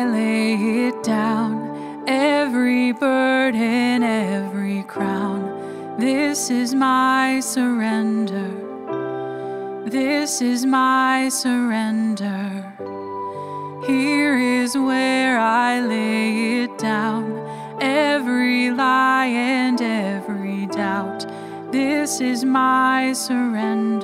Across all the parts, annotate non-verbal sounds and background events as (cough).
I lay it down, every burden, every crown. This is my surrender. This is my surrender. Here is where I lay it down, every lie and every doubt. This is my surrender.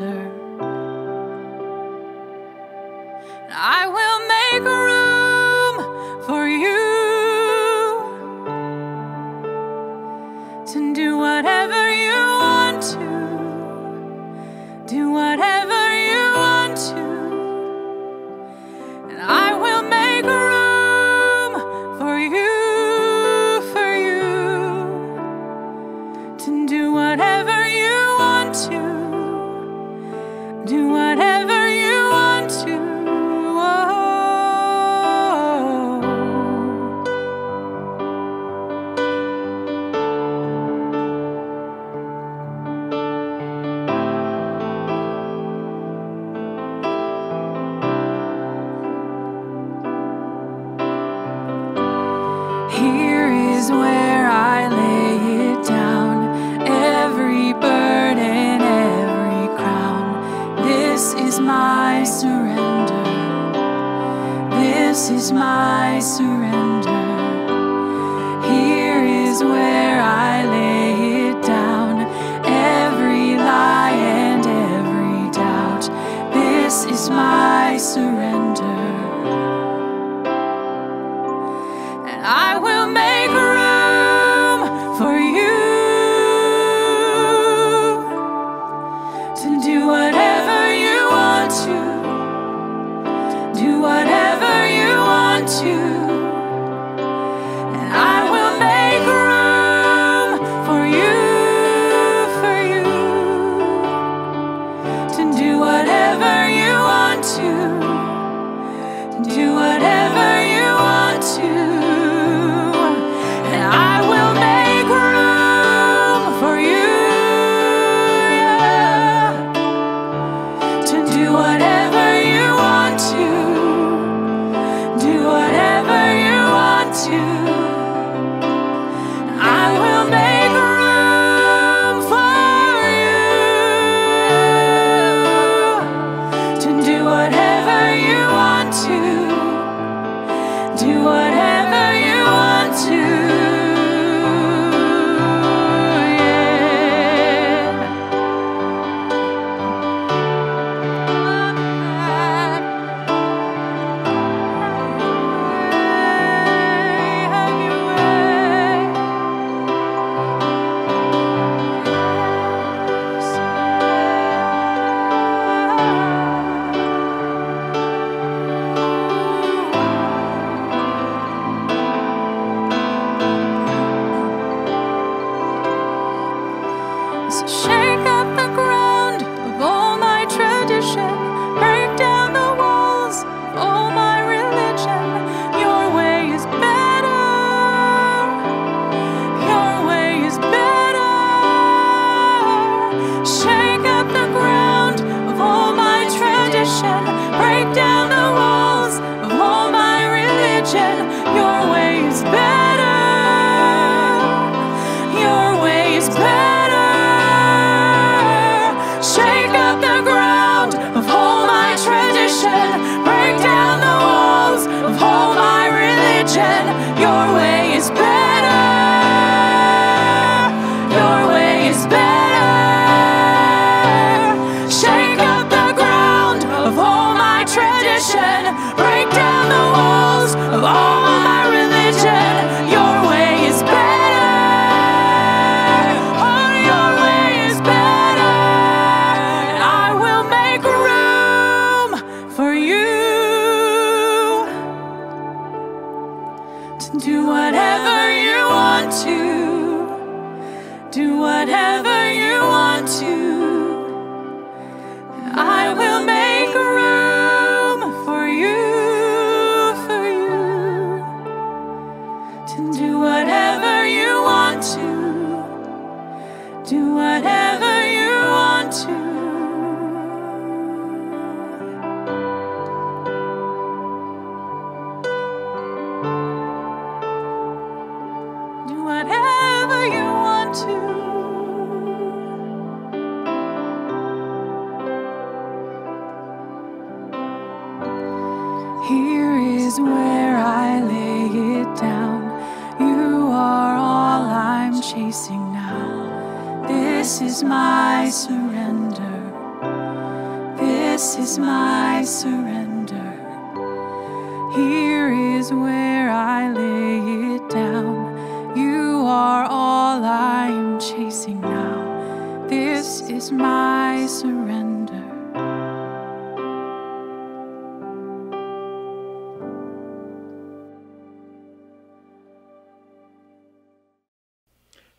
is my surrender. Here is where I lay it down, every lie and every doubt. This is my surrender.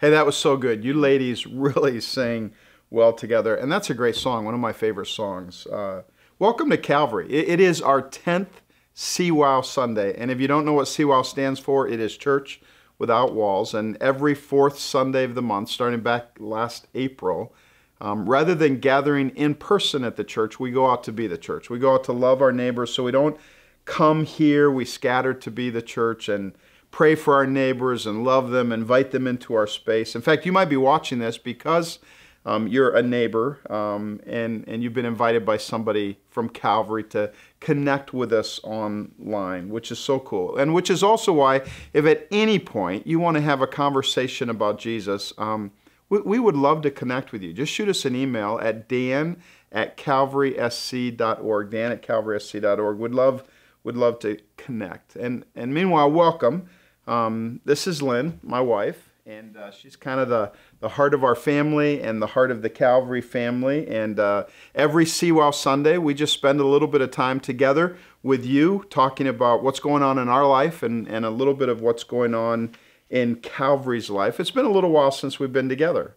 Hey, that was so good. You ladies really sang well together, and that's a great song, one of my favorite songs. Uh, welcome to Calvary. It, it is our 10th CWOW Sunday, and if you don't know what CWOW stands for, it is Church Without Walls, and every fourth Sunday of the month, starting back last April, um, rather than gathering in person at the church, we go out to be the church. We go out to love our neighbors, so we don't come here, we scatter to be the church and pray for our neighbors and love them, invite them into our space. In fact, you might be watching this because um, you're a neighbor um, and, and you've been invited by somebody from Calvary to connect with us online, which is so cool. And which is also why, if at any point you want to have a conversation about Jesus, um, we, we would love to connect with you. Just shoot us an email at dan at calvarysc.org, dan at calvarysc.org. We'd love would love to connect. And and meanwhile, welcome. Um, this is Lynn, my wife, and uh, she's kind of the, the heart of our family and the heart of the Calvary family. And uh, every CWOW Sunday, we just spend a little bit of time together with you, talking about what's going on in our life and, and a little bit of what's going on in Calvary's life. It's been a little while since we've been together.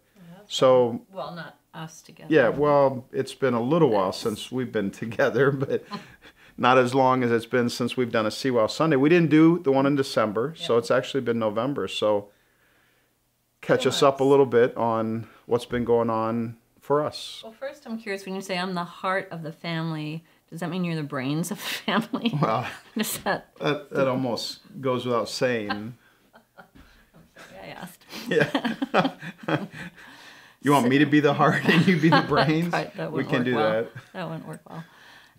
So, Well, not us together. yeah, well, it's been a little while since we've been (laughs) together, but not as long as it's been since we've done a CWOW Sunday. We didn't do the one in December, so it's actually been November. So catch us up a little bit on what's been going on for us. Well, first, I'm curious when you say I'm the heart of the family, does that mean you're the brains of the family? (laughs) Well, (laughs) Does that? that, that almost goes without saying. (laughs) I asked. Yeah. you want me to be the heart and you be the brains? We can do well. that. That wouldn't work well.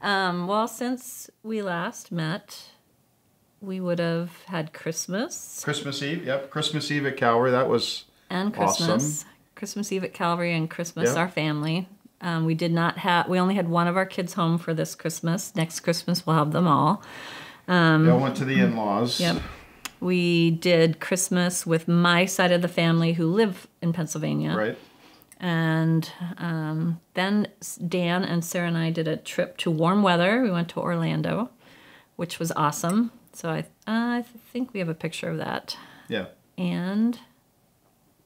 Um, well, since we last met, we would have had Christmas Christmas Eve, yep. Christmas Eve at Calvary. That was and Awesome. Christmas. Christmas Eve at Calvary and Christmas, Yeah. our family. Um, we did not have. We only had one of our kids home for this Christmas. Next Christmas, we'll have them all. they all went to the in-laws. Yep. We did Christmas with my side of the family who live in Pennsylvania. Right. And um, then Dan and Sarah and I did a trip to warm weather. We went to Orlando, which was awesome. So I, I think we have a picture of that. Yeah. And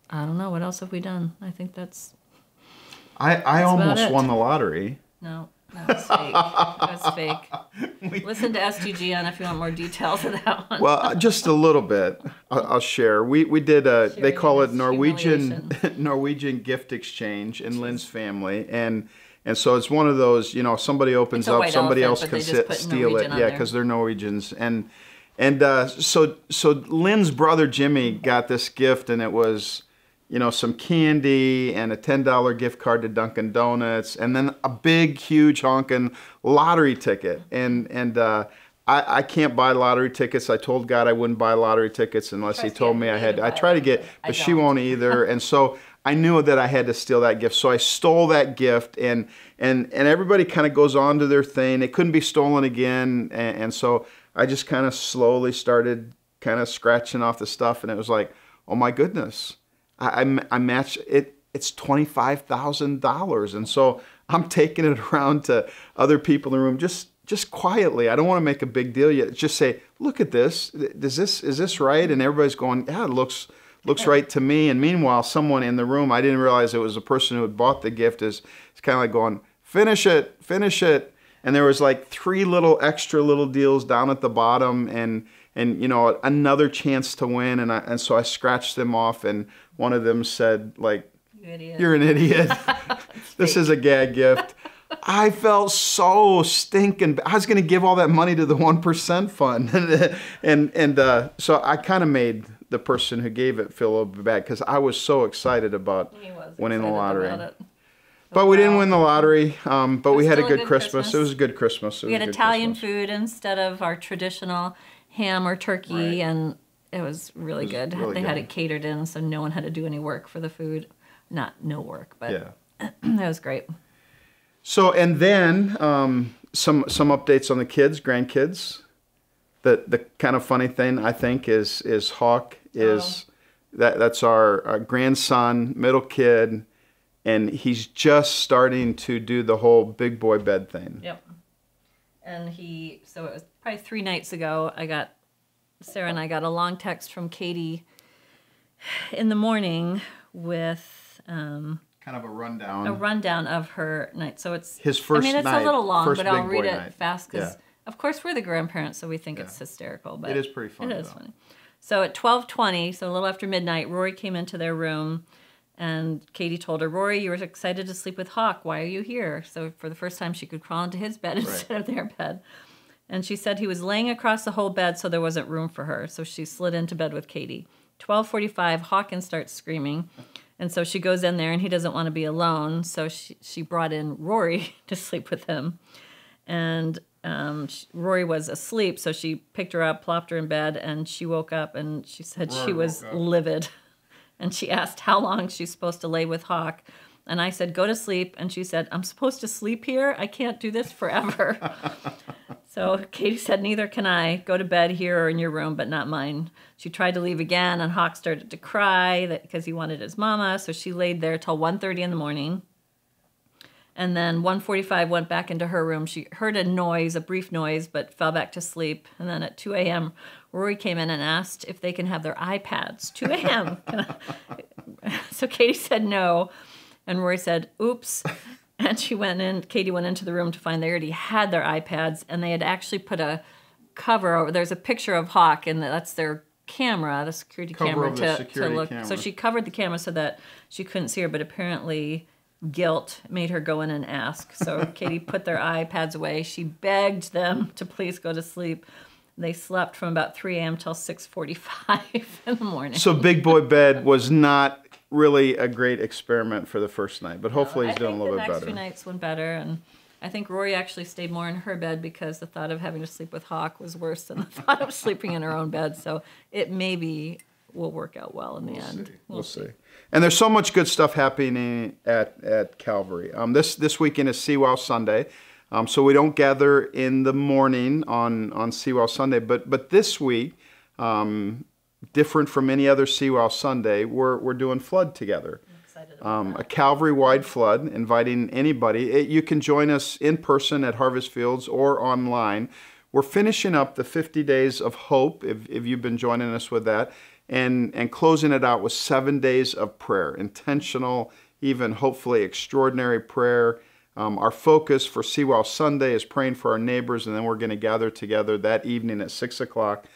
I don't know, what else have we done? I think that's, I, I about almost won the lottery. no, that was fake. that was fake. Listen to SGGN if you want more details of that one. Well, uh, just a little bit. I'll, I'll share. We we did a. They call it Norwegian (laughs) Norwegian gift exchange in Lynn's family, and and so it's one of those. You know, somebody opens up, somebody elephant, else can sit, steal Norwegian it. Yeah, because they're Norwegians, and and uh, so so Lynn's brother Jimmy got this gift, and it was. You know, some candy and a $10 gift card to Dunkin' Donuts, and then a big, huge honking lottery ticket. And, and, uh, I, I can't buy lottery tickets. I told God I wouldn't buy lottery tickets unless He told me I had. to I try to get, but she won't either. (laughs) and so I knew that I had to steal that gift. So I stole that gift, and and and everybody kind of goes on to their thing. It couldn't be stolen again, and, and so I just kind of slowly started kind of scratching off the stuff, and it was like, oh my goodness, I I, I matched it. It's twenty five thousand dollars, and so I'm taking it around to other people in the room, just just quietly. I don't want to make a big deal yet. Just say, look at this. Does this is this right? And everybody's going, yeah, it looks looks right to me. And meanwhile, someone in the room, I didn't realize it was the person who had bought the gift, is it's kind of like going, finish it, finish it. And there was like three little extra little deals down at the bottom, and and you know another chance to win. And I, and so I scratched them off, and one of them said like, idiot. "You're an idiot. (laughs) this is a gag gift." I felt so stinking. I was going to give all that money to the one percent fund, (laughs) and and uh, so I kind of made the person who gave it feel a little bit bad because I was so excited about winning the lottery. But we didn't win the lottery. Um, but we had a still a good, good Christmas. Christmas. It was a good Christmas. We had Italian Christmas. food instead of our traditional ham or turkey, Right. and it was really was good. really they had it catered in, so no one had to do any work for the food. Not no work, but Yeah. (clears throat) that was great. So and then um, some some updates on the kids, grandkids. The the kind of funny thing I think is is Hawk is that that's our, our grandson, middle kid, and he's just starting to do the whole big boy bed thing. Yep. And he, so it was probably three nights ago. I got Sarah and I got a long text from Katie in the morning with um, Kind of a rundown. a rundown of her night. So it's His first I mean, it's night, a little long, but I'll read it night. fast because, Yeah. of course, we're the grandparents, so we think it's hysterical. But It is pretty funny, It is though. funny. So at twelve twenty, so a little after midnight, Rory came into their room, and Katie told her, "Rory, you were excited to sleep with Hawk. Why are you here?" So for the first time, she could crawl into his bed instead of their bed. And she said he was laying across the whole bed, so there wasn't room for her. So she slid into bed with Katie. Twelve forty-five, Hawkins starts screaming, and so she goes in there, and he doesn't want to be alone. So she she brought in Rory (laughs) to sleep with him, and um, sh Rory was asleep. So she picked her up, plopped her in bed, and she woke up, and she said she was livid, (laughs) and she asked how long she's supposed to lay with Hawk. And I said, go to sleep. And she said, I'm supposed to sleep here? I can't do this forever. (laughs) So Katie said, Neither can I. Go to bed here or in your room, but not mine. She tried to leave again, and Hawk started to cry because he wanted his mama. So she laid there till 1.30 in the morning. And then 1.45 went back into her room. She heard a noise, a brief noise, but fell back to sleep. And then at 2 a.m., Rory came in and asked if they can have their iPads. 2 a.m. (laughs) so Katie said no. And Rory said, oops. (laughs) And she went in, Katie went into the room to find they already had their iPads and they had actually put a cover over. There's a picture of Hawk, and that's their camera, the security Cover camera of the to, security to look. camera. So she covered the camera so that she couldn't see her, but apparently guilt made her go in and ask. So (laughs) Katie put their iPads away. She begged them (laughs) to please go to sleep. They slept from about 3 a.m. till 6:45 in the morning. So big boy bed was not really a great experiment for the first night, but hopefully he's I doing a little think little the bit next better. few nights went better, and I think Rory actually stayed more in her bed because the thought of having to sleep with Hawk was worse than the (laughs) thought of sleeping in her own bed. So it maybe will work out well in the end. We'll see. And there's so much good stuff happening at, at Calvary. Um, this this weekend is CWOW Sunday, um, so we don't gather in the morning on on CWOW Sunday. But but this week, um, different from any other CWOW Sunday, we're we're doing flood together. Um, a Calvary-wide flood, inviting anybody. It- you can join us in person at Harvest Fields or online. We're finishing up the 50 days of hope, if, if you've been joining us with that, and, and closing it out with seven days of prayer, intentional, even hopefully extraordinary prayer. Um, our focus for CWOW Sunday is praying for our neighbors, and then we're going to gather together that evening at 6 o'clock.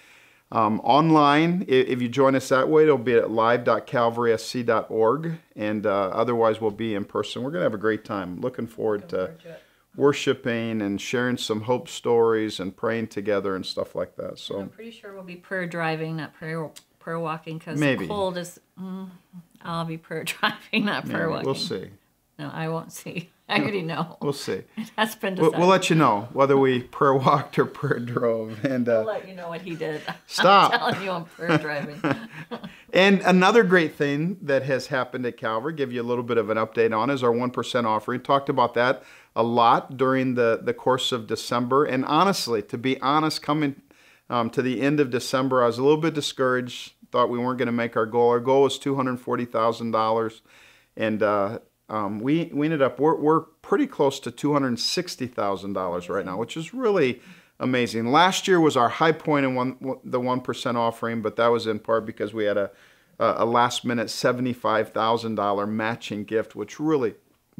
Um, online, if you join us that way, it'll be at live.calvarysc.org, and uh, otherwise, we'll be in person. We're going to have a great time. Looking forward to worshiping and sharing some hope stories and praying together and stuff like that. So I'm pretty sure we'll be prayer driving, not prayer prayer walking, because Maybe. cold is. Mm, I'll be prayer (laughs) driving, not prayer yeah, walking. we'll see. No, I won't see. (laughs) I already know. We'll see. (laughs) That's been We'll, decided. we'll let you know whether we prayer walked or prayer drove. And uh, let you know what he did. (laughs) Stop. I'm telling you, I'm prayer driving. And another great thing that has happened at Calvary, give you a little bit of an update on, is our 1% offering. Talked about that a lot during the, the course of December. And honestly, to be honest, coming um, to the end of December, I was a little bit discouraged. Thought we weren't going to make our goal. Our goal was $240,000. And uh, um, we, we ended up, we're, we're pretty close to $260,000 right now, which is really amazing. Last year was our high point in one, the 1% offering, but that was in part because we had a, a last minute $75,000 matching gift, which really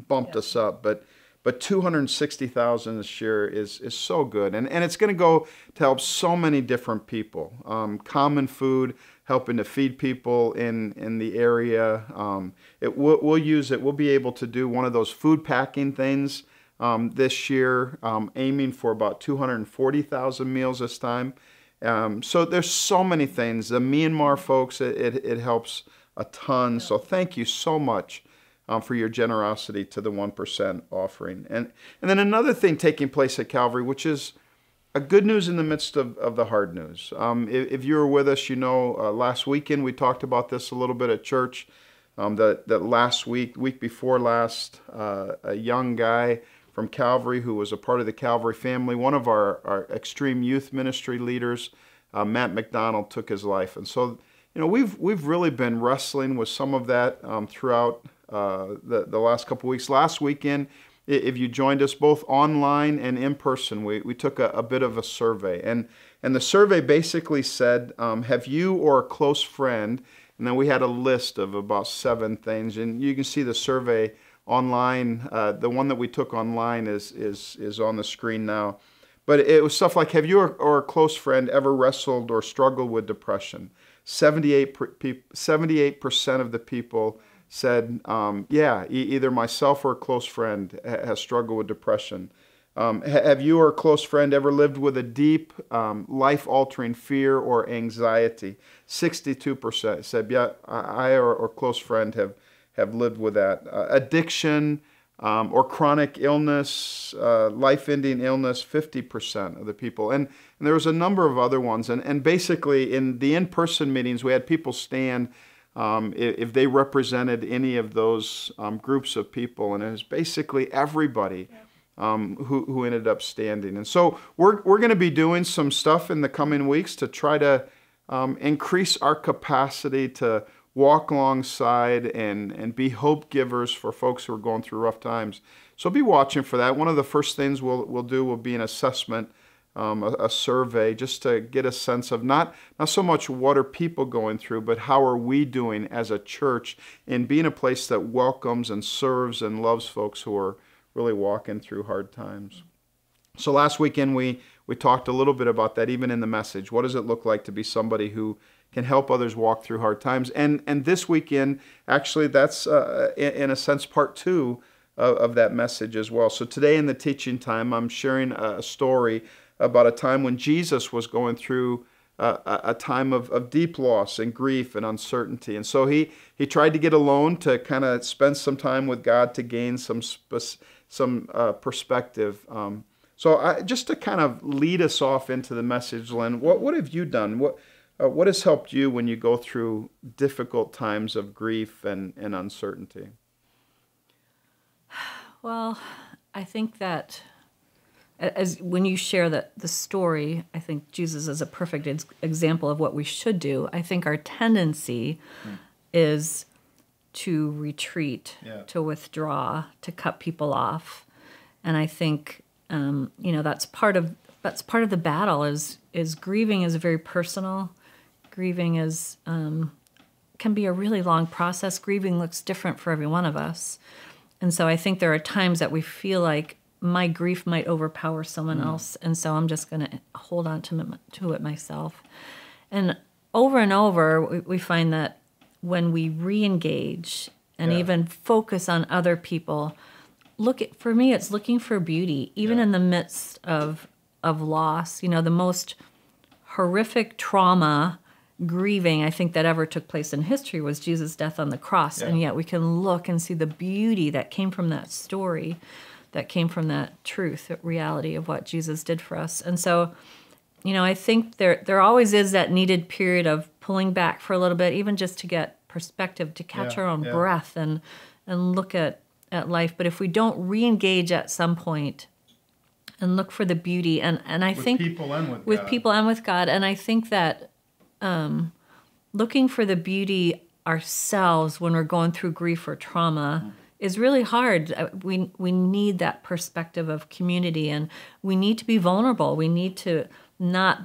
bumped us up. But but 260,000 this year is is so good, and and it's going to go to help so many different people. Um, common food, helping to feed people in in the area. Um, it we'll, we'll use it. We'll be able to do one of those food packing things um, this year, um, aiming for about 240,000 meals this time. Um, so there's so many things. The Myanmar folks, it, it, it helps a ton. So thank you so much um, for your generosity to the 1% offering. And, and then another thing taking place at Calvary, which is a good news in the midst of, of the hard news. Um, if, if, you were with us, you know, uh, last weekend we talked about this a little bit at church. Um, that, that last week, week before last, uh, a young guy from Calvary who was a part of the Calvary family, one of our, our extreme youth ministry leaders, uh, Matt McDonald, took his life. And so, you know, we've, we've really been wrestling with some of that um, throughout uh, the, the last couple weeks. Last weekend, if you joined us both online and in person, we, we took a, a bit of a survey. And, and the survey basically said, um, Have you or a close friend? And then we had a list of about seven things. And you can see the survey online. Uh, the one that we took online is, is, is on the screen now. But it was stuff like Have you or, or a close friend ever wrestled or struggled with depression? 78, 78% of the people said, um, Yeah, e- either myself or a close friend ha- has struggled with depression. Um, ha- have you or a close friend ever lived with a deep, um, life altering fear or anxiety? 62% said, Yeah, I, or, or close friend have, have lived with that. Uh, addiction um, or chronic illness, uh, life ending illness, 50% of the people. And, and there was a number of other ones. And, and basically, in the in person meetings, we had people stand um, if, they represented any of those um, groups of people. And it was basically everybody um, who, who ended up standing. And so we're, we're going to be doing some stuff in the coming weeks to try to um, increase our capacity to walk alongside and, and be hope givers for folks who are going through rough times. So be watching for that. One of the first things we'll, we'll do will be an assessment um, a, a, survey just to get a sense of not, not so much what are people going through, but how are we doing as a church in being a place that welcomes and serves and loves folks who are really walking through hard times. So last weekend we, we talked a little bit about that even in the message. What does it look like to be somebody who can help others walk through hard times? And, and this weekend, actually, that's uh, in, in, a sense part two of, of that message as well. So today in the teaching time, I'm sharing a story about a time when Jesus was going through a, a time of, of deep loss and grief and uncertainty. And so he, he tried to get alone to kind of spend some time with God to gain some, some uh, perspective. Um, so I, just to kind of lead us off into the message, Lynn, what, what have you done? What, uh, what has helped you when you go through difficult times of grief and, and uncertainty? (sighs) Well, I think that as when you share that the story, I think Jesus is a perfect ex- example of what we should do. I think our tendency mm. is to retreat, yeah. to withdraw, to cut people off, and I think um, you know that's part of that's part of the battle. Is is grieving is very personal. Grieving is um, can be a really long process. Grieving looks different for every one of us, and so I think there are times that we feel like my grief might overpower someone mm. else, and so I'm just going to hold on to to it myself. And over and over, we, we find that when we re-engage and yeah. even focus on other people, look at for me, it's looking for beauty, even yeah. in the midst of of loss. You know, the most horrific trauma grieving I think that ever took place in history was Jesus' death on the cross. Yeah. And yet we can look and see the beauty that came from that story that came from that truth, that reality of what Jesus did for us. And so, you know, I think there there always is that needed period of pulling back for a little bit, even just to get perspective, to catch yeah, our own yeah. breath and and look at at life. But if we don't re-engage at some point and look for the beauty, and and I with think people and with, with God. people and with God, and I think that um, looking for the beauty ourselves when we're going through grief or trauma. Mm is really hard. Uh, we we need that perspective of community, and we need to be vulnerable. We need to not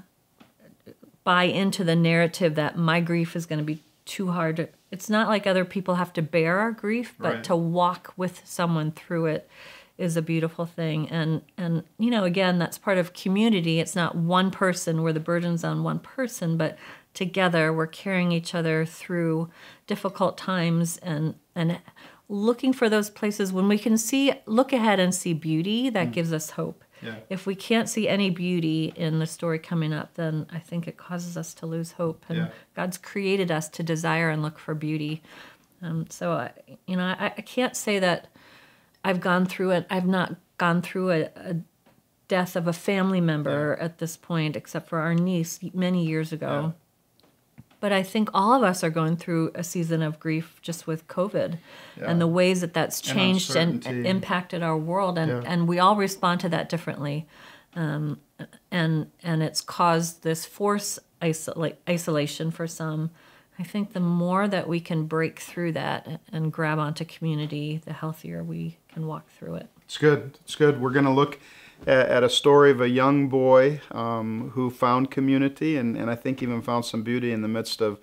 buy into the narrative that my grief is going to be too hard. It's not like other people have to bear our grief, but right. to walk with someone through it is a beautiful thing. And and you know, again, that's part of community. It's not one person where the burden's on one person, but together we're carrying each other through difficult times and and looking for those places when we can see look ahead and see beauty that mm. gives us hope yeah. if we can't see any beauty in the story coming up then i think it causes us to lose hope and yeah. god's created us to desire and look for beauty Um, so, I, you know, I, I can't say that I've gone through it. I've not gone through a, a death of a family member at this point, except for our niece many years ago. But I think all of us are going through a season of grief just with COVID and the ways that that's And changed and, uncertainty. impacted our world, and, Yeah. and we all respond to that differently. Um, and and it's caused this force isolate, isolation for some. I think the more that we can break through that and grab onto community, the healthier we can walk through it. It's good. It's good. We're going to look at, at a story of a young boy um, who found community and, and I think even found some beauty in the midst of,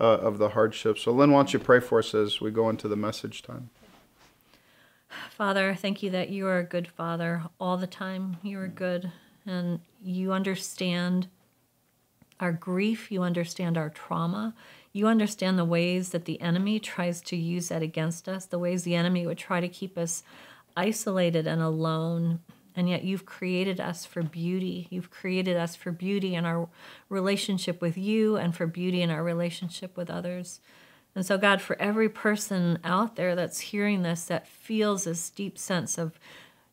uh, of the hardship. So, Lynn, why don't you pray for us as we go into the message time? Father, thank you that you are a good father all the time. You are good and you understand our grief, you understand our trauma, you understand the ways that the enemy tries to use that against us, the ways the enemy would try to keep us isolated and alone. And yet, you've created us for beauty. You've created us for beauty in our relationship with you and for beauty in our relationship with others. And so, God, for every person out there that's hearing this that feels this deep sense of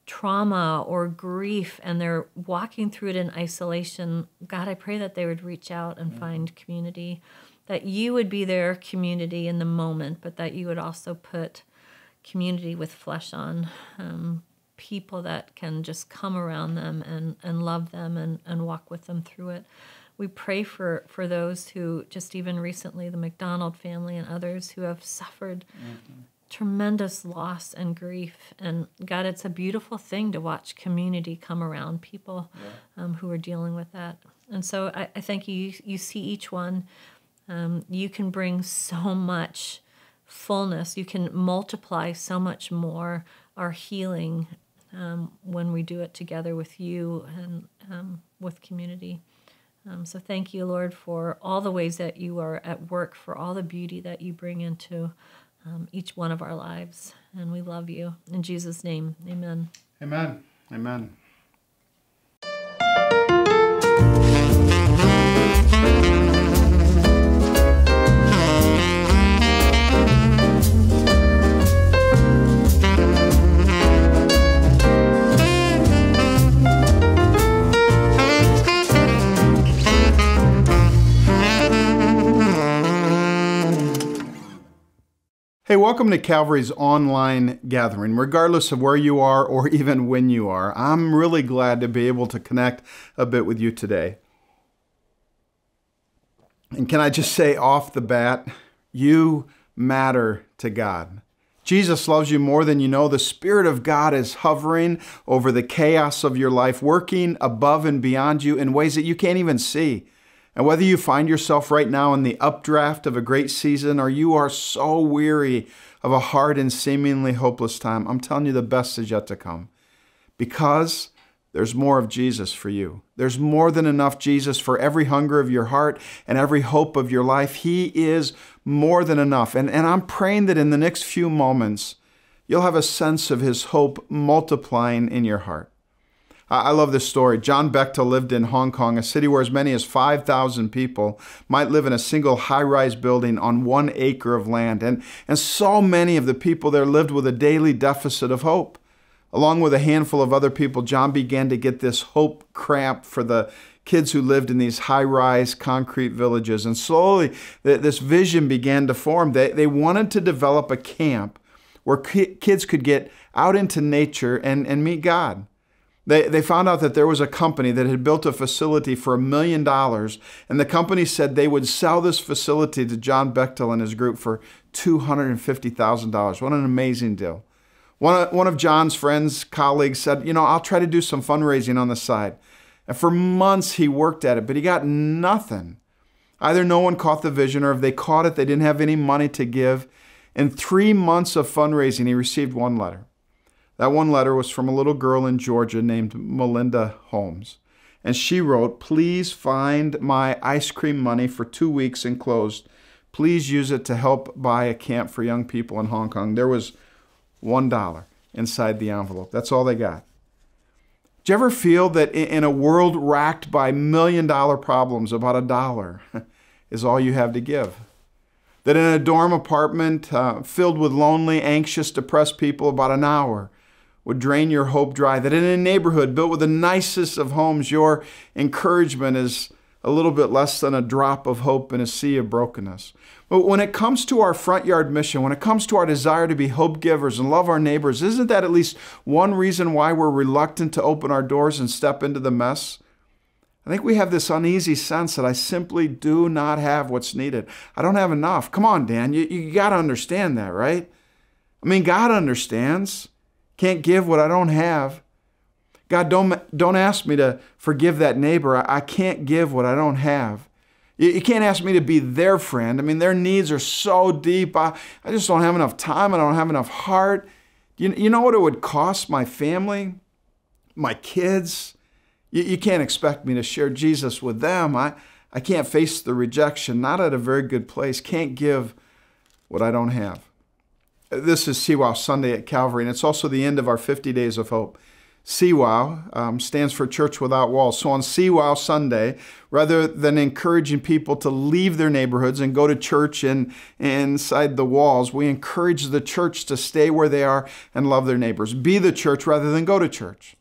trauma or grief and they're walking through it in isolation, God, I pray that they would reach out and find community, that you would be their community in the moment, but that you would also put community with flesh on. Um, people that can just come around them and, and love them and, and walk with them through it. We pray for, for those who, just even recently, the McDonald family and others who have suffered tremendous loss and grief. And God, it's a beautiful thing to watch community come around people um, who are dealing with that. And so I, I thank you. You see each one. Um, you can bring so much fullness. You can multiply so much more our healing um, when we do it together with you and um, with community. Um, so thank you, Lord, for all the ways that you are at work, for all the beauty that you bring into um, each one of our lives. And we love you. In Jesus' name, amen. Amen. Amen. Hey, welcome to Calvary's online gathering. Regardless of where you are or (laughs) even when you are, I'm really glad to be able to connect a bit with you today. And can I just say off the bat, you matter to God. Jesus loves you more than you know. The Spirit of God is hovering over the chaos of your life, working above and beyond you in ways that you can't even see. And whether you find yourself right now in the updraft of a great season or you are so weary of a hard and seemingly hopeless time, I'm telling you the best is yet to come. Because there's more of Jesus for you. There's more than enough Jesus for every hunger of your heart and every hope of your life. He is more than enough. And, and I'm praying that in the next few moments, you'll have a sense of His hope multiplying in your heart. I love this story. John Bechtel lived in Hong Kong, a city where as many as 5,000 people might live in a single high rise building on one acre of land. And, and so many of the people there lived with a daily deficit of hope. Along with a handful of other people, John began to get this hope cramp for the kids who lived in these high rise concrete villages. And slowly, this vision began to form. They, they wanted to develop a camp where ki- kids could get out into nature and, and meet God. They, they found out that there was a company that had built a facility for a million dollars, and the company said they would sell this facility to John Bechtel and his group for $250,000. What an amazing deal. One of, one of John's friends, colleagues said, You know, I'll try to do some fundraising on the side. And for months he worked at it, but he got nothing. Either no one caught the vision, or if they caught it, they didn't have any money to give. In three months of fundraising, he received one letter. That one letter was from a little girl in Georgia named Melinda Holmes. And she wrote, Please find my ice cream money for two weeks enclosed. Please use it to help buy a camp for young people in Hong Kong. There was one dollar inside the envelope. That's all they got. Do you ever feel that in a world racked by million dollar problems, about a dollar (laughs) is all you have to give? That in a dorm apartment uh, filled with lonely, anxious, depressed people, about an hour would drain your hope dry. That in a neighborhood built with the nicest of homes, your encouragement is a little bit less than a drop of hope in a sea of brokenness. But when it comes to our front yard mission, when it comes to our desire to be hope givers and love our neighbors, isn't that at least one reason why we're reluctant to open our doors and step into the mess? I think we have this uneasy sense that I simply do not have what's needed. I don't have enough. Come on, Dan, you, you got to understand that, right? I mean, God understands. Can't give what I don't have. God, don't, don't ask me to forgive that neighbor. I, I can't give what I don't have. You, you, can't ask me to be their friend. I mean, their needs are so deep. I, I just don't have enough time. I don't have enough heart. You, you know what it would cost my family, my kids? You, you can't expect me to share Jesus with them. I, I can't face the rejection, not at a very good place, can't give what I don't have. This is CWOW Sunday at Calvary, and it's also the end of our 50 Days of Hope. CWOW um, stands for Church Without Walls. So on CWOW Sunday, rather than encouraging people to leave their neighborhoods and go to church in, inside the walls, we encourage the church to stay where they are and love their neighbors. Be the church rather than go to church.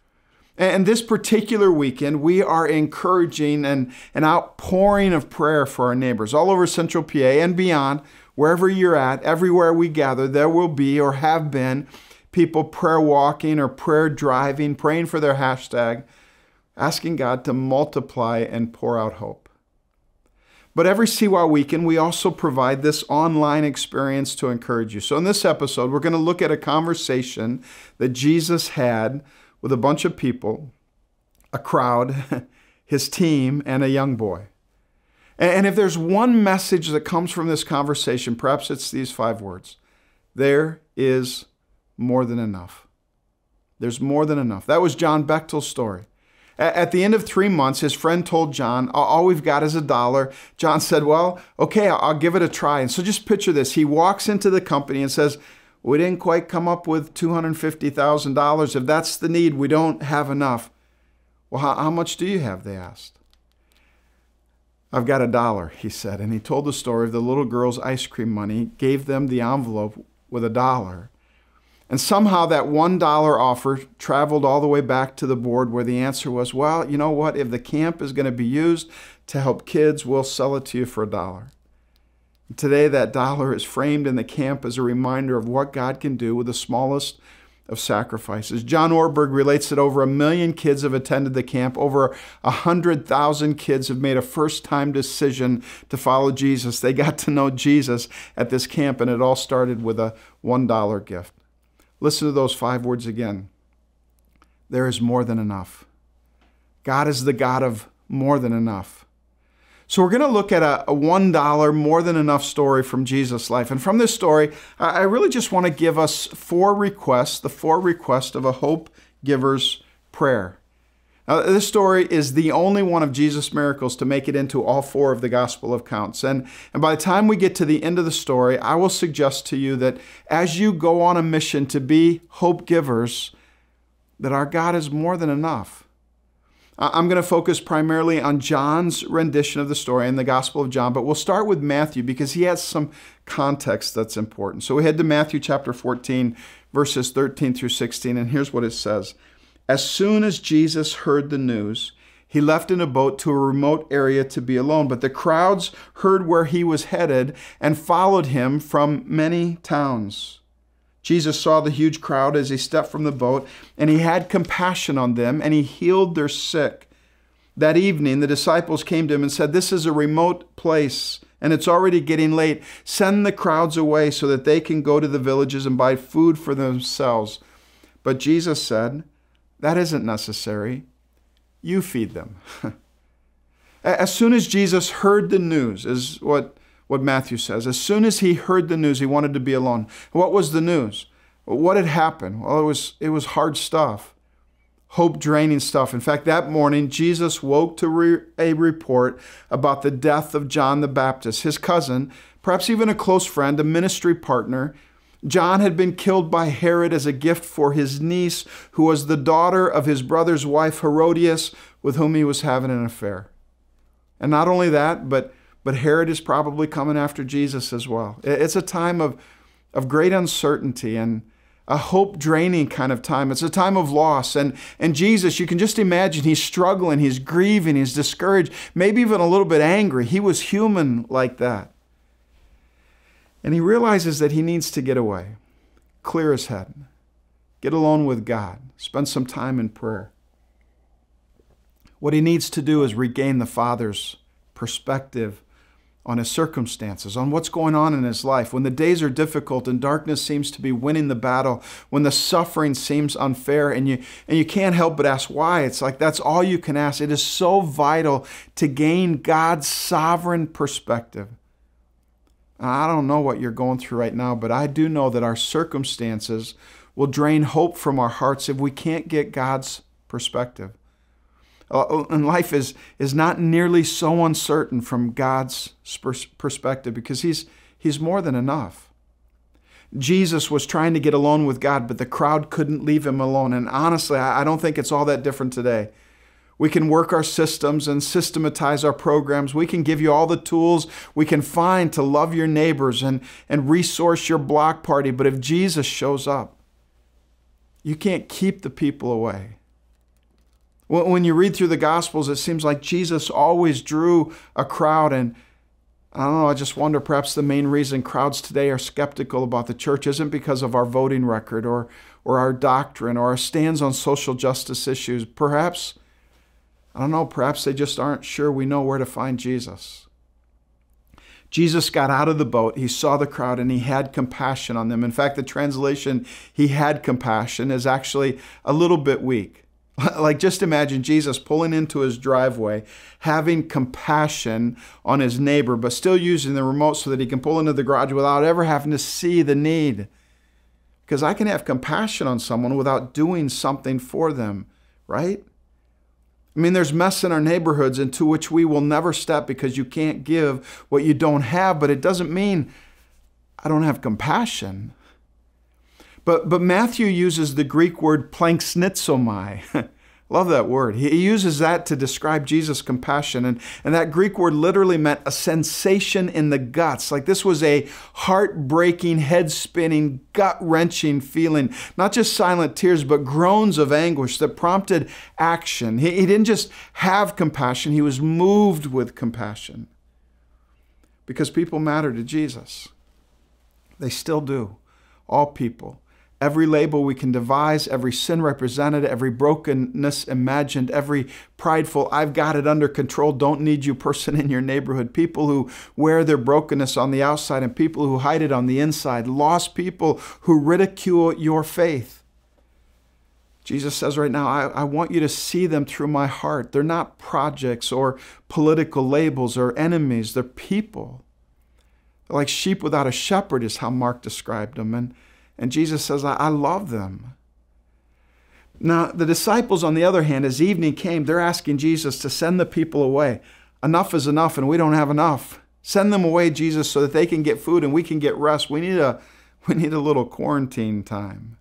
And this particular weekend, we are encouraging an, an outpouring of prayer for our neighbors all over Central PA and beyond. Wherever you're at, everywhere we gather, there will be or have been people prayer walking or prayer driving, praying for their hashtag, asking God to multiply and pour out hope. But every CWOW weekend, we also provide this online experience to encourage you. So in this episode, we're going to look at a conversation that Jesus had with a bunch of people, a crowd, (laughs) his team, and a young boy. And if there's one message that comes from this conversation, perhaps it's these five words There is more than enough. There's more than enough. That was John Bechtel's story. At the end of three months, his friend told John, All we've got is a dollar. John said, Well, okay, I'll give it a try. And so just picture this. He walks into the company and says, we didn't quite come up with $250,000. If that's the need, we don't have enough. Well, how, how, much do you have? They asked. I've got a dollar, he said. And he told the story of the little girl's ice cream money, gave them the envelope with a dollar. And somehow that $1 offer traveled all the way back to the board where the answer was, well, you know what? If the camp is going to be used to help kids, we'll sell it to you for a dollar. Today, that dollar is framed in the camp as a reminder of what God can do with the smallest of sacrifices. John Ortberg relates that over a million kids have attended the camp. Over a hundred thousand kids have made a first-time decision to follow Jesus. They got to know Jesus at this camp, and it all started with a one-dollar gift. Listen to those five words again. There is more than enough. God is the God of more than enough. So we're going to look at a, a, $1 more than enough story from Jesus' life. And from this story, I really just want to give us four requests, the four requests of a hope giver's prayer. Now, this story is the only one of Jesus' miracles to make it into all four of the Gospel accounts. And, and by the time we get to the end of the story, I will suggest to you that as you go on a mission to be hope givers, that our God is more than enough. Uh, I'm going to focus primarily on John's rendition of the story in the Gospel of John, but we'll start with Matthew because he has some context that's important. So we head to Matthew chapter 14, verses 13 through 16, and here's what it says As soon as Jesus heard the news, he left in a boat to a remote area to be alone, but the crowds heard where he was headed and followed him from many towns. Jesus saw the huge crowd as he stepped from the boat, and he had compassion on them, and he healed their sick. That evening, the disciples came to him and said, This is a remote place, and it's already getting late. Send the crowds away so that they can go to the villages and buy food for themselves. But Jesus said, That isn't necessary. You feed them. (laughs) as soon as Jesus heard the news, is what what Matthew says. As soon as he heard the news, he wanted to be alone. What was the news? What had happened? Well, it was, it was hard stuff, hope draining stuff. In fact, that morning, Jesus woke to re- a report about the death of John the Baptist, his cousin, perhaps even a close friend, a ministry partner. John had been killed by Herod as a gift for his niece, who was the daughter of his brother's wife, Herodias, with whom he was having an affair. And not only that, but but Herod is probably coming after Jesus as well. It's a time of, of great uncertainty and a hope draining kind of time. It's a time of loss. And, and Jesus, you can just imagine he's struggling, he's grieving, he's discouraged, maybe even a little bit angry. He was human like that. And he realizes that he needs to get away, clear his head, get alone with God, spend some time in prayer. What he needs to do is regain the Father's perspective on his circumstances, on what's going on in his life. When the days are difficult and darkness seems to be winning the battle, when the suffering seems unfair and you and you can't help but ask why, it's like that's all you can ask. It is so vital to gain God's sovereign perspective. I don't know what you're going through right now, but I do know that our circumstances will drain hope from our hearts if we can't get God's perspective. Uh, and life is, is not nearly so uncertain from God's perspective because he's, he's more than enough. Jesus was trying to get alone with God, but the crowd couldn't leave him alone. And honestly, I don't think it's all that different today. We can work our systems and systematize our programs. We can give you all the tools we can find to love your neighbors and, and resource your block party. But if Jesus shows up, you can't keep the people away. When you read through the Gospels, it seems like Jesus always drew a crowd. And I don't know, I just wonder perhaps the main reason crowds today are skeptical about the church isn't because of our voting record or, or our doctrine or our stands on social justice issues. Perhaps, I don't know, perhaps they just aren't sure we know where to find Jesus. Jesus got out of the boat, he saw the crowd, and he had compassion on them. In fact, the translation, he had compassion, is actually a little bit weak. (laughs) Like, just imagine Jesus pulling into his driveway, having compassion on his neighbor, but still using the remote so that he can pull into the garage without ever having to see the need. Because I can have compassion on someone without doing something for them, right? I mean, there's mess in our neighborhoods into which we will never step because you can't give what you don't have, but it doesn't mean I don't have compassion. But, but Matthew uses the Greek word splanchnizomai. (laughs) Love that word. He uses that to describe Jesus' compassion. And, and that Greek word literally meant a sensation in the guts. Like this was a heartbreaking, head spinning, gut wrenching feeling. Not just silent tears, but groans of anguish that prompted action. He, he didn't just have compassion, he was moved with compassion. Because people matter to Jesus. They still do. All people every label we can devise, every sin represented, every brokenness imagined, every prideful, I've got it under control, don't need you person (laughs) in your neighborhood, people who wear their brokenness on the outside and people who hide it on the inside, lost people who ridicule your faith. Jesus says right now, I, I want you to see them through my heart. They're not projects or political labels or enemies, they're people. They're like sheep without a shepherd, is how Mark described them. And and Jesus says, I, I love them. Now, the disciples, on the other hand, as evening came, they're asking Jesus to send the people away. Enough is enough, and we don't have enough. Send them away, Jesus, so that they can get food and we can get rest. We need a, (laughs) we need a little quarantine time.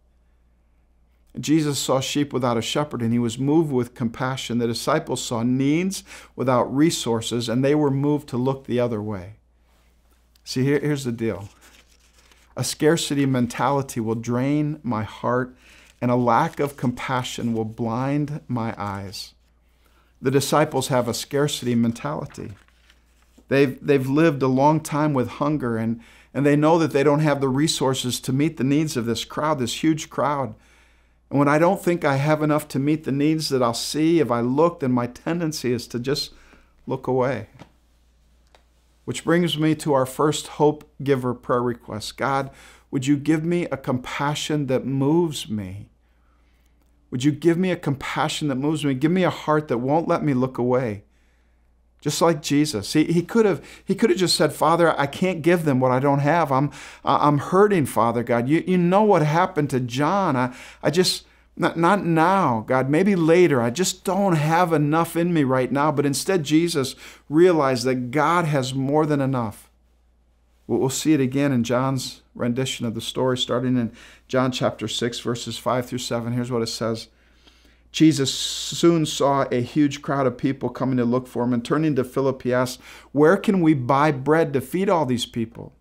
Jesus saw sheep without a shepherd and he was moved with compassion. The disciples saw needs without resources and they were moved to look the other way. See, here, here's the deal a scarcity mentality will drain my heart, and a lack of compassion will blind my eyes. The disciples have a scarcity mentality. They've, they've lived a long time with hunger, and, and they know that they don't have the resources to meet the needs of this crowd, this huge crowd. And when I don't think I have enough to meet the needs that I'll see, if I look, then my tendency is to just look away. Which brings me to our first hope giver prayer request God, would you give me a compassion that moves me? Would you give me a compassion that moves me? Give me a heart that won't let me look away. Just like Jesus. He, he could have he could have just said, Father, I can't give them what I don't have. I'm I'm hurting, Father God. You, you know what happened to John. I, I just not, not now, God, maybe later. I just don't have enough in me right now. But instead, Jesus realized that God has more than enough. We'll see it again in John's rendition of the story, starting in John chapter 6, verses 5 through 7. Here's what it says Jesus soon saw a huge crowd of people coming to look for him, and turning to Philip, he asked, Where can we buy bread to feed all these people?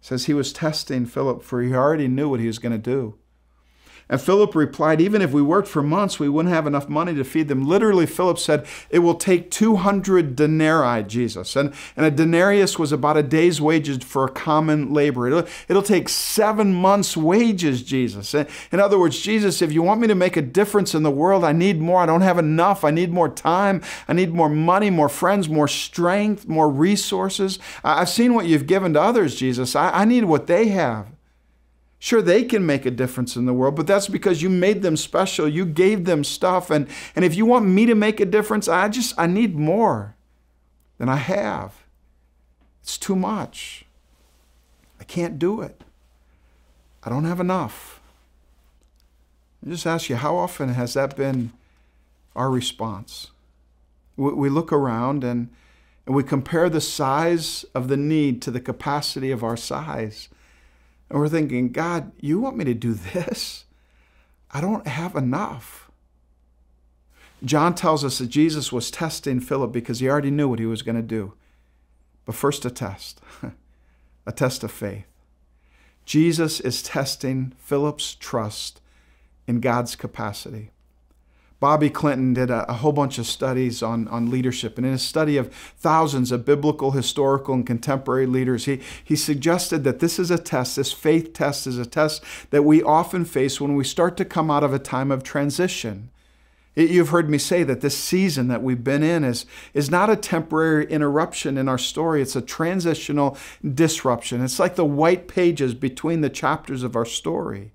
says he was testing Philip, for he already knew what he was going to do. And Philip replied, Even if we worked for months, we wouldn't have enough money to feed them. Literally, Philip said, It will take 200 denarii, Jesus. And, and a denarius was about a day's wages for a common laborer. It'll, it'll take seven months' wages, Jesus. In other words, Jesus, if you want me to make a difference in the world, I need more. I don't have enough. I need more time. I need more money, more friends, more strength, more resources. I've seen what you've given to others, Jesus. I, I need what they have. Sure, they can make a difference in the world, but that's because you made them special. You gave them stuff. And, and if you want me to make a difference, I just, I need more than I have. It's too much. I can't do it. I don't have enough. I just ask you, how often has that been our response? We, we look around and, and we compare the size of the need to the capacity of our size. And we're thinking, God, you want me to do this? I don't have enough. John tells us that Jesus was testing Philip because he already knew what he was going to do. But first, a test (laughs) a test of faith. Jesus is testing Philip's trust in God's capacity. Bobby Clinton did a, a, whole bunch of studies on, on leadership. And in a study of thousands of biblical, historical, and contemporary leaders, he, he suggested that this is a test, this faith test is a test that we often face when we start to come out of a time of transition. You've heard me say that this season that we've been in is, is not a temporary interruption in our story, it's a transitional disruption. It's like the white pages between the chapters of our story.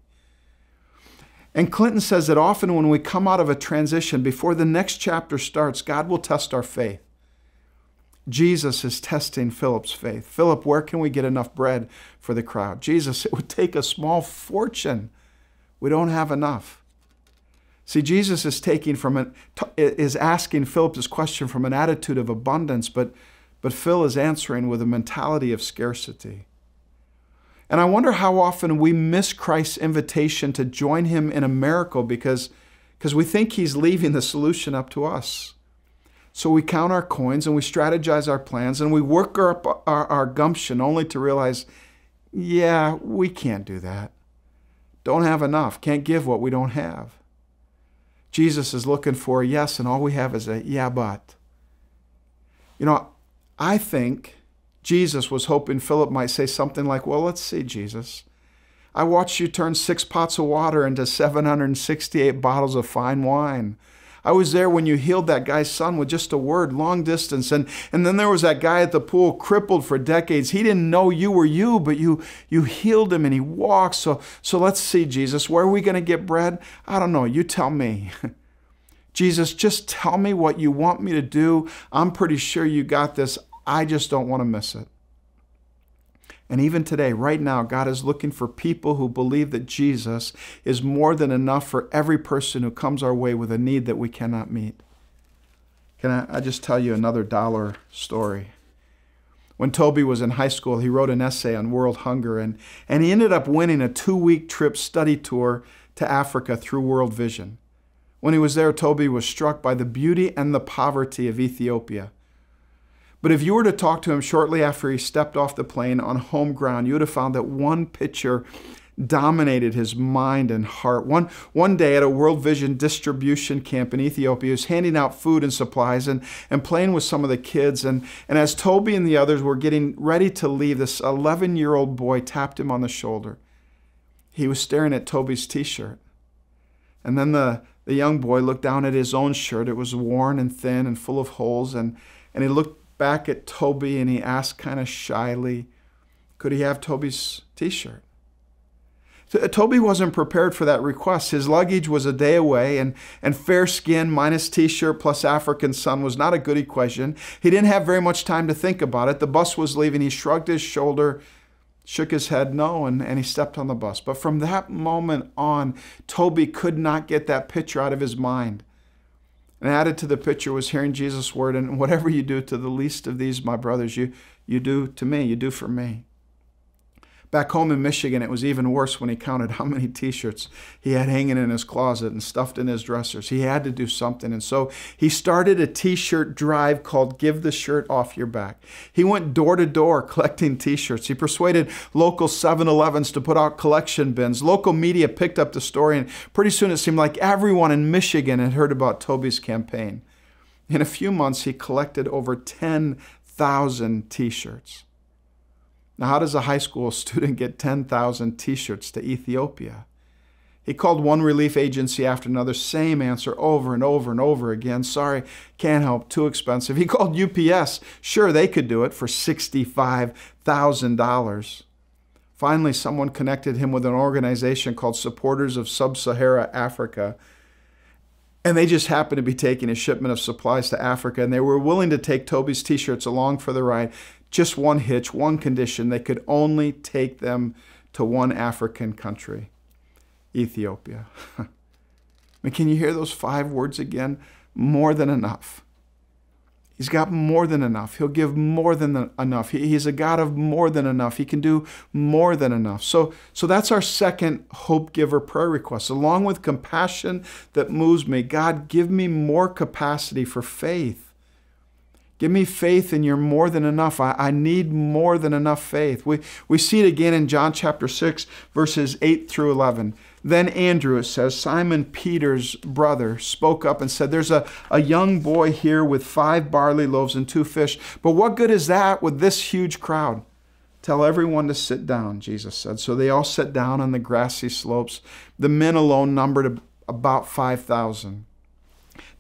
And Clinton says that often when we come out of a transition, before the next chapter starts, God will test our faith. Jesus is testing Philip's faith. Philip, where can we get enough bread for the crowd? Jesus, it would take a small fortune. We don't have enough. See, Jesus is taking from an, is asking Philip this question from an attitude of abundance, but, but Phil is answering with a mentality of scarcity. And I wonder how often we miss Christ's invitation to join him in a miracle because, because we think he's leaving the solution up to us. So we count our coins and we strategize our plans and we work up our, our, gumption only to realize, yeah, we can't do that. Don't have enough, can't give what we don't have. Jesus is looking for a yes, and all we have is a yeah, but. You know, I think Jesus was hoping Philip might say something like, Well, let's see, Jesus. I watched you turn six pots of water into 768 bottles of fine wine. I was there when you healed that guy's son with just a word, long distance. And, and then there was that guy at the pool, crippled for decades. He didn't know you were you, but you, you healed him and he walked. So, so let's see, Jesus, where are we going to get bread? I don't know. You tell me. (laughs) Jesus, just tell me what you want me to do. I'm pretty sure you got this. I just don't want to miss it. And even today, right now, God is looking for people who believe that Jesus is more than enough for every person who comes our way with a need that we cannot meet. Can I, I just tell you another dollar story? When Toby was in high school, he wrote an essay on world hunger, and, and he ended up winning a two week trip study tour to Africa through World Vision. When he was there, Toby was struck by the beauty and the poverty of Ethiopia. But if you were to talk to him shortly after he stepped off the plane on home ground, you would have found that one picture dominated his mind and heart. One, one day at a World Vision distribution camp in Ethiopia, he was handing out food and supplies and, and playing with some of the kids. And, and as Toby and the others were getting ready to leave, this 11 year old boy tapped him on the shoulder. He was staring at Toby's t shirt. And then the, the young boy looked down at his own shirt. It was worn and thin and full of holes. And, and he looked back at Toby and he asked kind of shyly, could he have Toby's t shirt? Toby wasn't prepared for that request. His luggage was a day away, and, and fair skin minus t shirt plus African sun was not a good equation. He didn't have very much time to think about it. The bus was leaving. He shrugged his shoulder, shook his head no, and, and he stepped on the bus. But from that moment on, Toby could not get that picture out of his mind. And added to the picture was hearing Jesus' word, and whatever you do to the least of these, my brothers, you, you do to me, you do for me. Back home in Michigan, it was even worse when he counted how many t shirts he had hanging in his closet and stuffed in his dressers. He had to do something. And so he started a t shirt drive called Give the Shirt Off Your Back. He went door to door collecting t shirts. He persuaded local 7 Elevens to put out collection bins. Local media picked up the story, and pretty soon it seemed like everyone in Michigan had heard about Toby's campaign. In a few months, he collected over 10,000 t shirts. Now, how does a high school (laughs) student get 10,000 t shirts to Ethiopia? He called one relief agency after another, same answer over and over and over again. Sorry, can't help, too expensive. He (laughs) called UPS. Sure, they could do it for $65,000. Finally, someone connected him with an organization called Supporters of Sub Sahara Africa. And they just happened to be taking a shipment of supplies to Africa, and they were willing to take Toby's t shirts along for the ride just one hitch, one condition. They could only take them to one African country, Ethiopia. (laughs) I mean, can you hear those five words again? More than enough. He's got more than enough. He'll give more than enough. He, he's a God of more than enough. He can do more than enough. So, so that's our second hope giver prayer request. Along with compassion that moves me, God, give me more capacity for faith Give me faith in your more than enough. I, I, need more than enough faith. We, we see it again in John chapter 6, verses 8 through 11. Then Andrew, it says, Simon Peter's brother, spoke up and said, There's a, a young boy here with five barley loaves and two fish. But what good is that with this huge crowd? Tell everyone to sit down, Jesus said. So they all sat down on the grassy slopes. The men alone numbered about 5,000.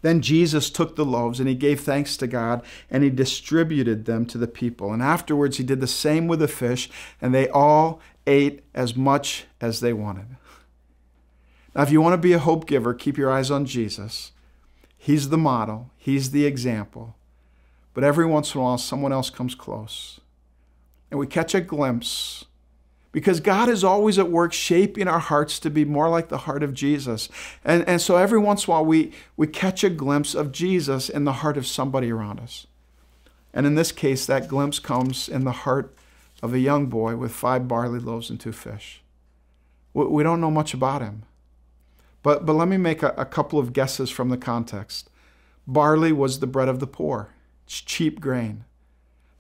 Then Jesus took the loaves and he gave thanks to God and he distributed them to the people. And afterwards he did the same with the fish, and they all ate as much as they wanted. Now, if you want to be a hope giver, keep your eyes on Jesus. He's the model, he's the example. But every once in a while, someone else comes close. And we catch a glimpse because God is always at work shaping our hearts to be more like the heart of Jesus. And, and so every once in a while, we, we catch a glimpse of Jesus in the heart of somebody around us. And in this case, that glimpse comes in the heart of a young boy with five barley loaves and two fish. We, we don't know much about him. But, but let me make a, a couple of guesses from the context. Barley was the bread of the poor, it's cheap grain.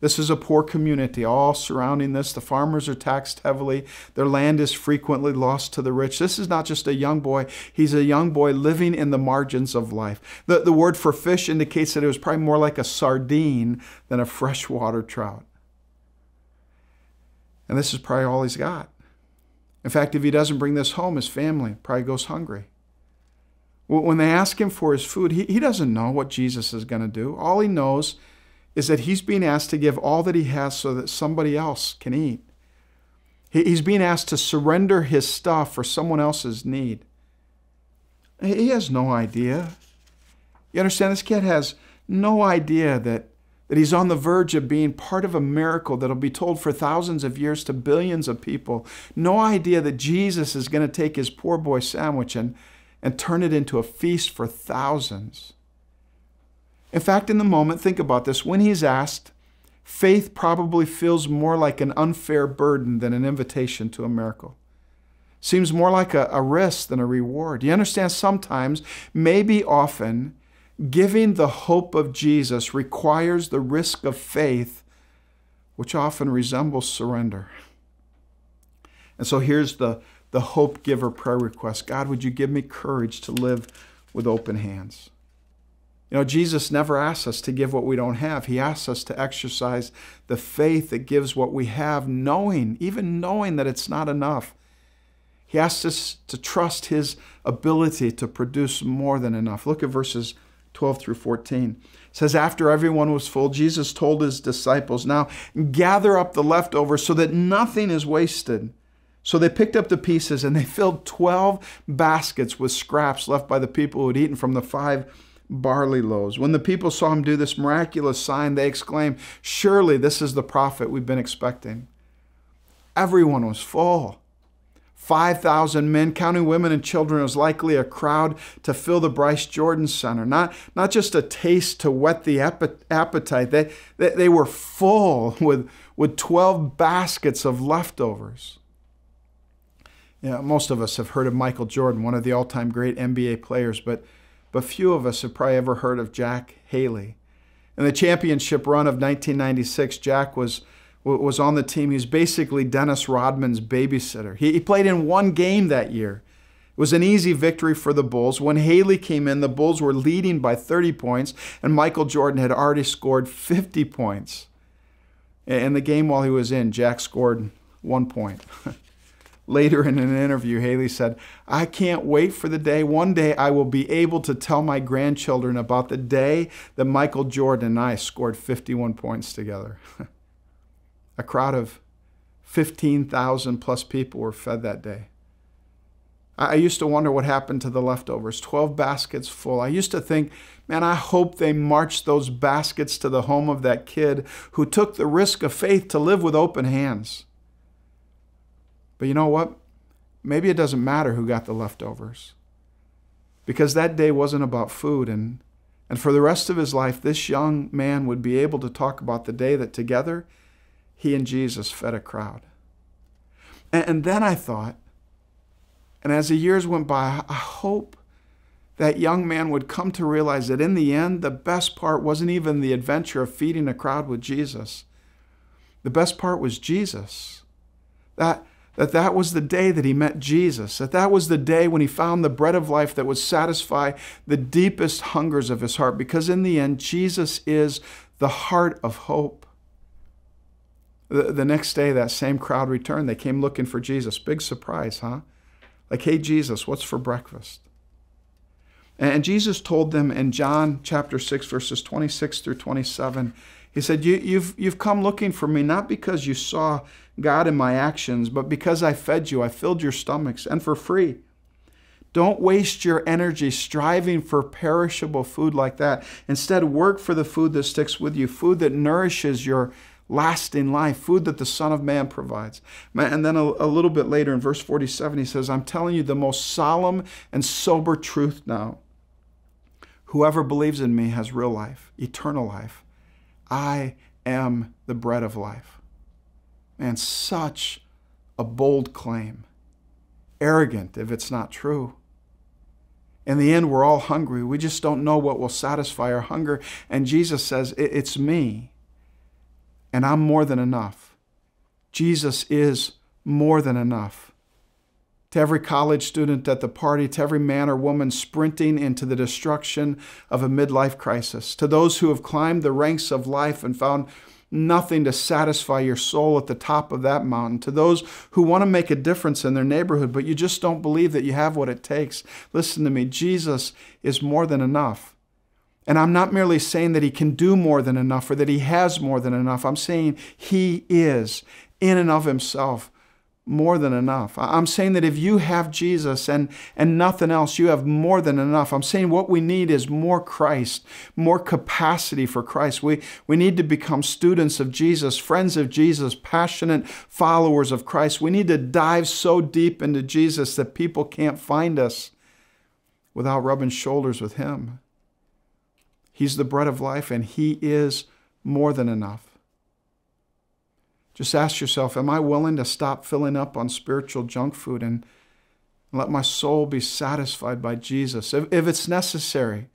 This is a poor community, all surrounding this. The farmers are taxed heavily. Their land is frequently lost to the rich. This is not just a young boy, he's a young boy living in the margins of life. The, the word for fish indicates that it was probably more like a sardine than a freshwater trout. And this is probably all he's got. In fact, if he doesn't bring this home, his family probably goes hungry. When they ask him for his food, he, he doesn't know what Jesus is going to do. All he knows is that he's being asked to give all that he has so that somebody else can eat. He's being asked to surrender his stuff for someone else's need. He has no idea. You understand? This kid has no idea that, that he's on the verge of being part of a miracle that'll be told for thousands of years to billions of people. No idea that Jesus is going to take his poor boy sandwich and, and turn it into a feast for thousands. In fact, in the moment, think about this. When he's asked, faith probably feels more like an unfair burden than an invitation to a miracle. Seems more like a, a risk than a reward. You understand? Sometimes, maybe often, giving the hope of Jesus requires the risk of faith, which often resembles surrender. And so here's the, the hope giver prayer request God, would you give me courage to live with open hands? You know, Jesus never asks us to give what we don't have. He asks us to exercise the faith that gives what we have, knowing, even knowing that it's not enough. He asks us to trust His ability to produce more than enough. Look at verses 12 through 14. It says, After everyone was full, Jesus told his disciples, Now gather up the leftovers so that nothing is wasted. So they picked up the pieces and they filled 12 baskets with scraps left by the people who had eaten from the five barley loaves. When the people saw him do this miraculous sign, they exclaimed, Surely this is the prophet we've been expecting. Everyone was full. 5,000 men, counting women and children, was likely a crowd to fill the Bryce Jordan Center. Not, not just a taste to whet the appetite, they, they, they were full (laughs) with, with 12 baskets of leftovers. Yeah, most of us have heard of Michael Jordan, one of the all-time great NBA players, but but few of us have probably ever heard of Jack Haley. In the championship run of 1996, Jack was was on the team. He was basically Dennis Rodman's babysitter. He, he played in one game that year. It was an easy victory for the Bulls. When Haley came in, the Bulls were leading by 30 points, and Michael Jordan had already scored 50 points. In the game while he was in, Jack scored one point. (laughs) Later in an interview, Haley said, I can't wait for the day. One day I will be able to tell my grandchildren about the day that Michael Jordan and I scored 51 points together. (laughs) A crowd of 15,000 plus people were fed that day. I used to wonder what happened to the leftovers 12 baskets full. I used to think, man, I hope they marched those baskets to the home of that kid who took the risk of faith to live with open hands. But you know what? Maybe it doesn't matter who got the leftovers. Because that day wasn't about food. And, and for the rest of his life, this young man would be able to talk about the day that together he and Jesus fed a crowd. And, and then I thought, and as the years went by, I hope that young man would come to realize that in the end, the best part wasn't even the adventure of feeding a crowd with Jesus. The best part was Jesus. That, that that was the day that he met Jesus, that that was the day when he found the bread of life that would satisfy the deepest hungers of his heart, because in the end, Jesus is the heart of hope. The, the next day, that same crowd returned. They came looking for Jesus. Big surprise, huh? Like, hey, Jesus, what's for breakfast? And Jesus told them in John chapter 6, verses 26 through 27, he said, you, you've, you've come looking for me not because you saw God in my actions, but because I fed you, I filled your stomachs, and for free. Don't waste your energy striving for perishable food like that. Instead, work for the food that sticks with you, food that nourishes your lasting life, food that the Son of Man provides. And then a, a, little bit later in verse 47, he says, I'm telling you the most solemn and sober truth now. Whoever believes in me has real life, eternal life. I am the bread of life. Man, such a bold claim. Arrogant if it's not true. In the end, we're all hungry. We just don't know what will satisfy our hunger. And Jesus says, It's me. And I'm more than enough. Jesus is more than enough. To every college student at the party, to every man or woman sprinting into the destruction of a midlife crisis, to those who have climbed the ranks of life and found nothing to satisfy your soul at the top of that mountain. To those who want to make a difference in their neighborhood, but you just don't believe that you have what it takes. Listen to me Jesus is more than enough. And I'm not merely saying that he can do more than enough or that he has more than enough. I'm saying he is, in and of himself, more than enough. I'm saying that if you have Jesus and, and nothing else, you have more than enough. I'm saying what we need is more Christ, more capacity for Christ. We, we need to become students of Jesus, friends of Jesus, passionate followers of Christ. We need to dive so deep into Jesus that people can't find us without rubbing shoulders with Him. He's the bread of life, and He is more than enough. Just ask yourself Am I willing to stop filling up on spiritual junk food and let my soul be satisfied by Jesus? If, if it's necessary,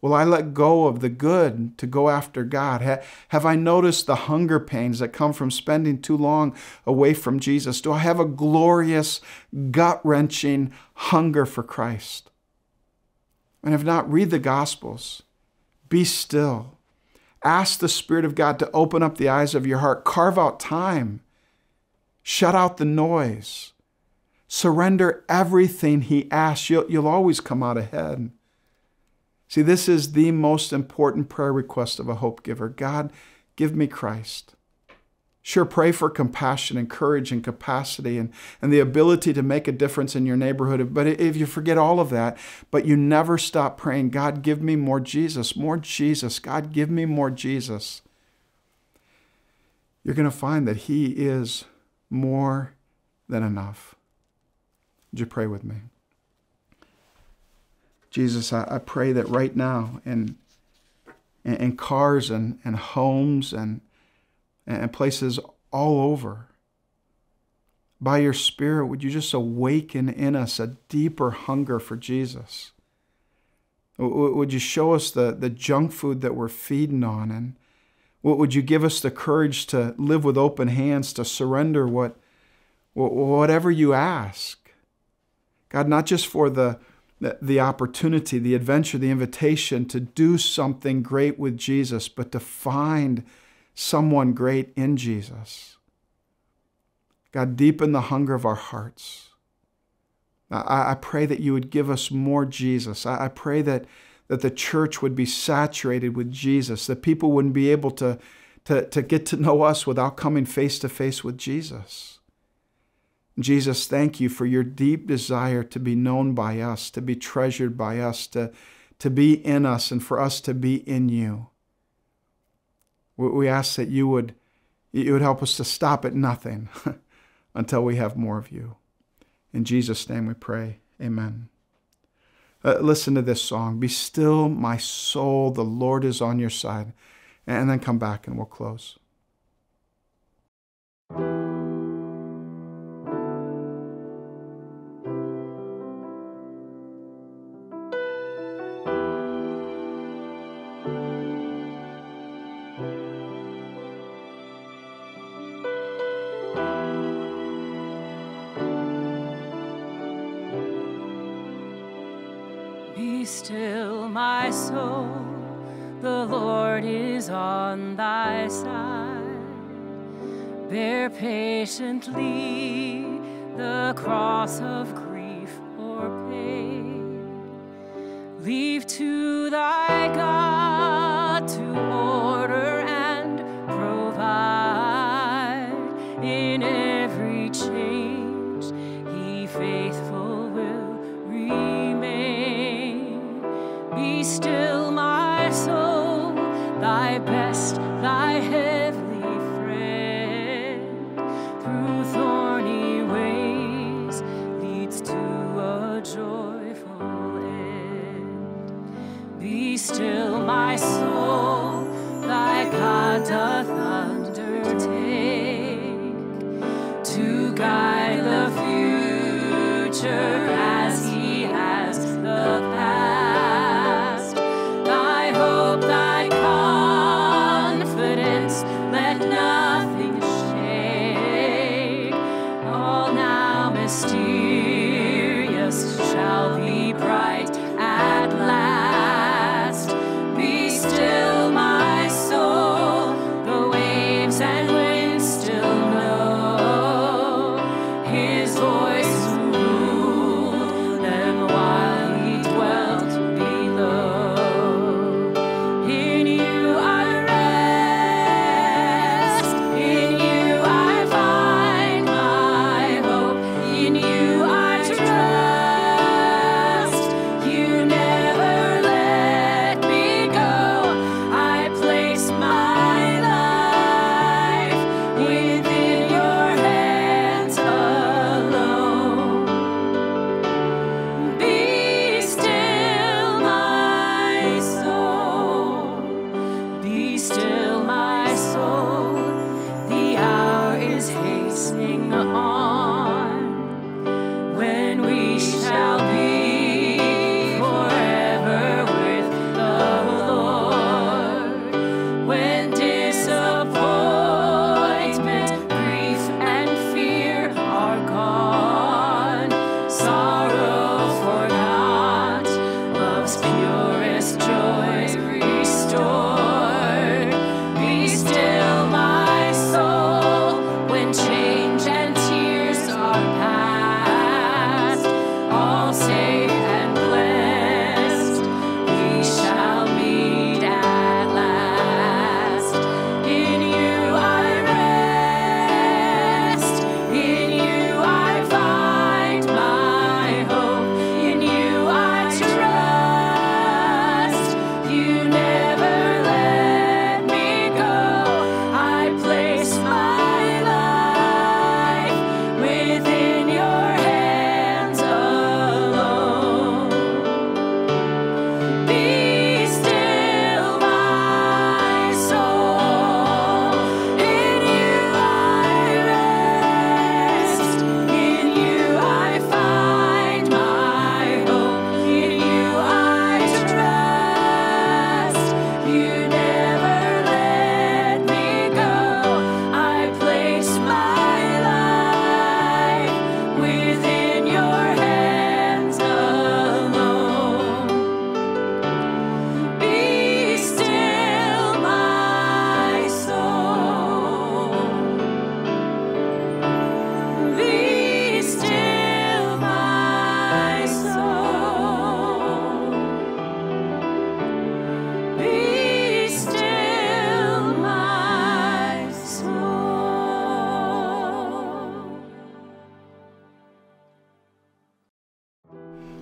will I let go of the good to go after God? Ha, have I noticed the hunger pains that come from spending too long away from Jesus? Do I have a glorious, gut wrenching hunger for Christ? And if not, read the Gospels. Be still Ask the Spirit of God to open up the eyes of your heart. Carve out time. Shut out the noise. Surrender everything He asks. You'll, you'll always come out ahead. See, this is the most important prayer request of a hope giver God, give me Christ. Sure, pray for compassion and courage and capacity and, and the ability to make a difference in your neighborhood. But if you forget all of that, but you never stop praying, God, give me more Jesus, more Jesus, God, give me more Jesus, you're going to find that He is more than enough. Would you pray with me? Jesus, I, I pray that right now in, in, in cars and, and homes and and places all over. by your Spirit, would you just awaken in us a deeper hunger for Jesus? Would you show us the, the junk food that we're feeding on? And would you give us the courage to live with open hands, to surrender what, whatever you ask? God, not just for the, the, the opportunity, the adventure, the invitation to do something great with Jesus, but to find someone great in Jesus. God, deepen the hunger of our hearts. I, I pray that you would give us more Jesus. I, I pray that, that the church would be saturated with Jesus, that people wouldn't be able to, to, to get to know us without coming face to face with Jesus. Jesus, thank you for your deep desire to be known by us, to be treasured by us, to, to be in us, and for us to be in you. We ask that you would, you would help us to stop at nothing (laughs) until we have more of you. In Jesus' name we pray. Amen. Uh, listen to this song Be still, my soul, the Lord is on your side. And then come back and we'll close. Patiently the cross of grief or pain. Leave to thy God to order and provide in every change. He faithful will remain. Be still, my soul, thy best, thy heavenly God doth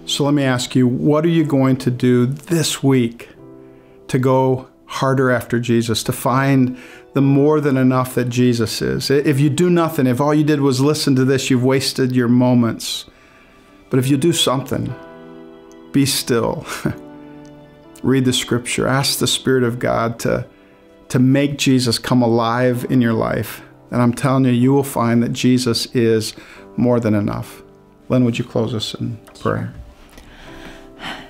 So let me ask you, what are you going to do this week to go harder after Jesus, to find the more than enough that Jesus is? If you do nothing, if all you did was listen to this, you've wasted your moments. But if you do something, be still. (laughs) Read the scripture. Ask the Spirit of God to, to make Jesus come alive in your life. And I'm telling you, you will find that Jesus is more than enough. Len, would you close us in prayer?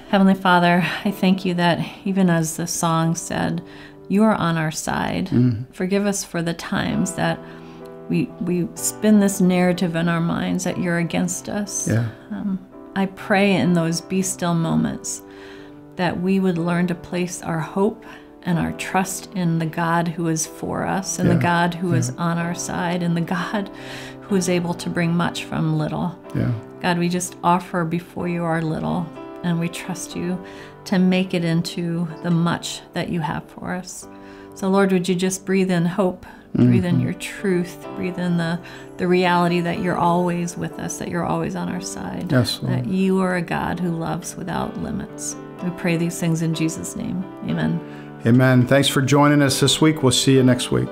Heavenly Father, I thank you that even as the song said, you are on our side. Mm. Forgive us for the times that we we spin this narrative in our minds that you're against us. Yeah. I pray in those be still moments that we would learn to place our hope and our trust in the God who is for us and Yeah, the God who is on our side and the God who is able to bring much from little. Yeah. God, we just offer before you our little and we trust you to make it into the much that you have for us. So, Lord, would you just breathe in hope, breathe in mm-hmm. your truth, breathe in the, the reality that you're always with us, that you're always on our side, Yes, that you are a God who loves without limits. We pray these things in Jesus' name. Amen. Amen. Thanks for joining us this week. We'll see you next week.